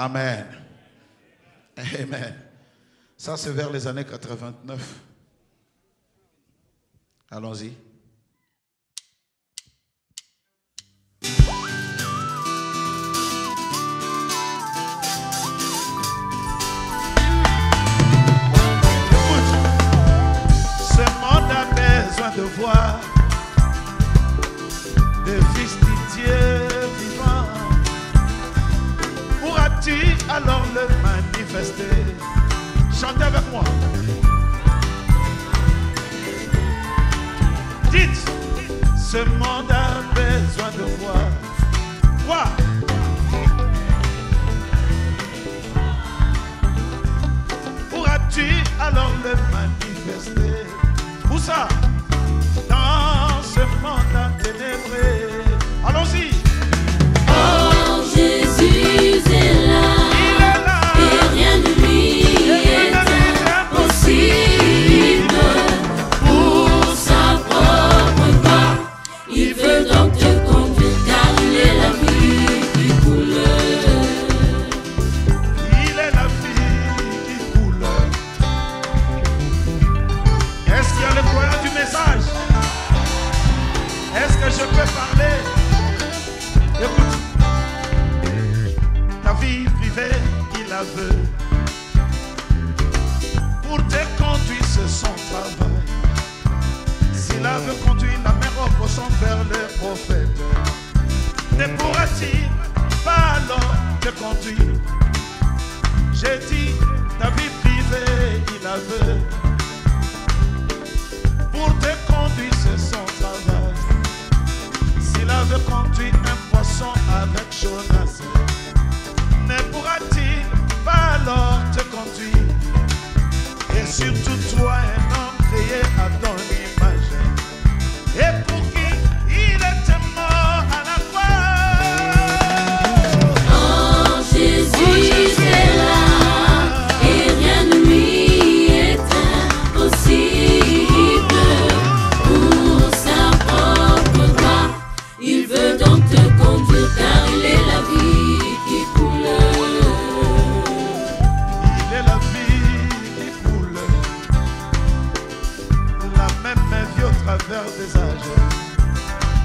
Amen. Amen. Ça, c'est vers les années 89. Allons-y. Ce monde a besoin de voir le Fils Alors le manifester Chantez avec moi. Dites, ce monde a besoin de voir. Quoi? Pourras-tu alors le manifester? Où ça? Je peux parler Écoute, ta vie privée, il la veut. Pour te conduire, c'est son travail. S'il a veut conduire la mère poisson vers le prophète, ne pourra-t-il pas alors te conduire? J'ai dit, ta vie privée, il la veut. Et surtout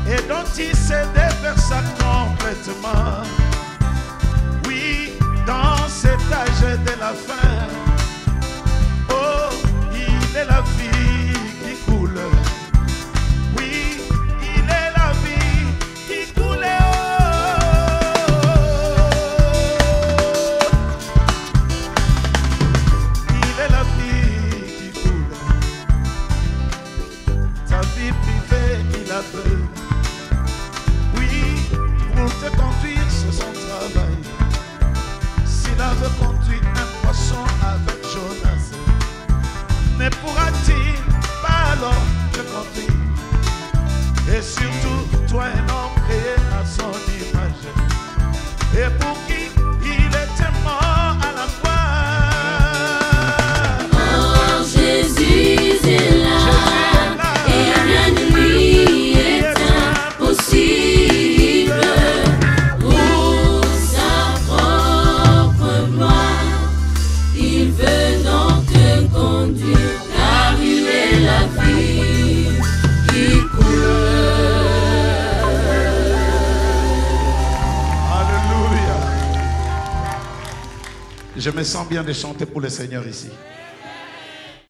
et dont il s'est déversé complètement. Ne pourra-t-il pas alors te conduire Et surtout, toi, un homme créé Je me sens bien de chanter pour le Seigneur ici.